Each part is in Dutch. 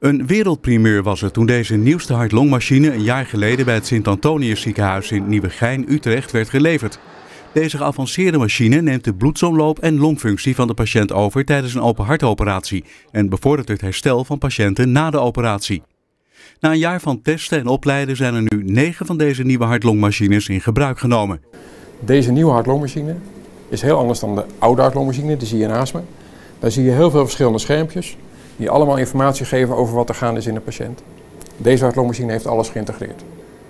Een wereldprimeur was het toen deze nieuwste hartlongmachine een jaar geleden bij het Sint-Antonius ziekenhuis in Nieuwegein, Utrecht werd geleverd. Deze geavanceerde machine neemt de bloedsomloop en longfunctie van de patiënt over tijdens een open hartoperatie en bevordert het herstel van patiënten na de operatie. Na een jaar van testen en opleiden zijn er nu negen van deze nieuwe hartlongmachines in gebruik genomen. Deze nieuwe hartlongmachine is heel anders dan de oude hartlongmachine, die zie je naast me. Daar zie je heel veel verschillende schermpjes die allemaal informatie geven over wat er gaande is in de patiënt. Deze hartlongmachine heeft alles geïntegreerd.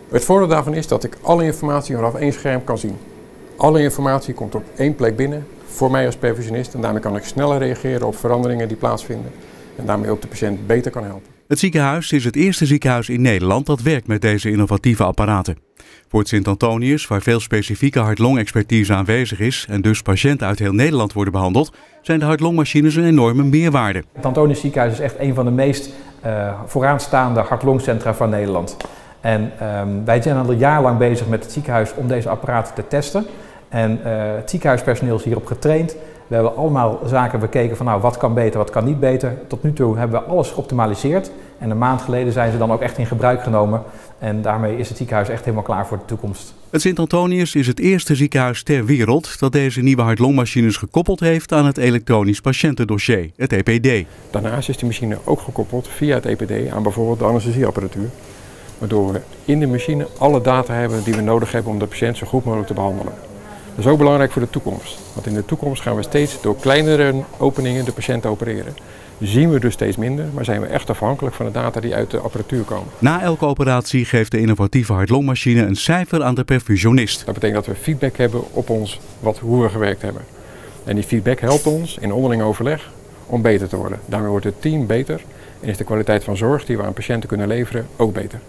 Het voordeel daarvan is dat ik alle informatie vanaf één scherm kan zien. Alle informatie komt op één plek binnen voor mij als perfusionist en daarmee kan ik sneller reageren op veranderingen die plaatsvinden en daarmee ook de patiënt beter kan helpen. Het ziekenhuis is het eerste ziekenhuis in Nederland dat werkt met deze innovatieve apparaten. Voor het Sint-Antonius, waar veel specifieke hart-long-expertise aanwezig is en dus patiënten uit heel Nederland worden behandeld, zijn de hart-longmachines een enorme meerwaarde. Het Antonius ziekenhuis is echt een van de meest uh, vooraanstaande hart-longcentra van Nederland. En um, wij zijn al een jaar lang bezig met het ziekenhuis om deze apparaten te testen. En uh, het ziekenhuispersoneel is hierop getraind. We hebben allemaal zaken bekeken van nou wat kan beter, wat kan niet beter. Tot nu toe hebben we alles geoptimaliseerd. En een maand geleden zijn ze dan ook echt in gebruik genomen. En daarmee is het ziekenhuis echt helemaal klaar voor de toekomst. Het Sint-Antonius is het eerste ziekenhuis ter wereld dat deze nieuwe hart-longmachines gekoppeld heeft aan het elektronisch patiëntendossier, het EPD. Daarnaast is die machine ook gekoppeld via het EPD aan bijvoorbeeld de anesthesieapparatuur. Waardoor we in de machine alle data hebben die we nodig hebben om de patiënt zo goed mogelijk te behandelen. Dat is ook belangrijk voor de toekomst. Want in de toekomst gaan we steeds door kleinere openingen de patiënt opereren. Zien we dus steeds minder, maar zijn we echt afhankelijk van de data die uit de apparatuur komen. Na elke operatie geeft de innovatieve hartlongmachine een cijfer aan de perfusionist. Dat betekent dat we feedback hebben op ons, wat, hoe we gewerkt hebben. En die feedback helpt ons in onderling overleg om beter te worden. Daarmee wordt het team beter en is de kwaliteit van zorg die we aan patiënten kunnen leveren ook beter.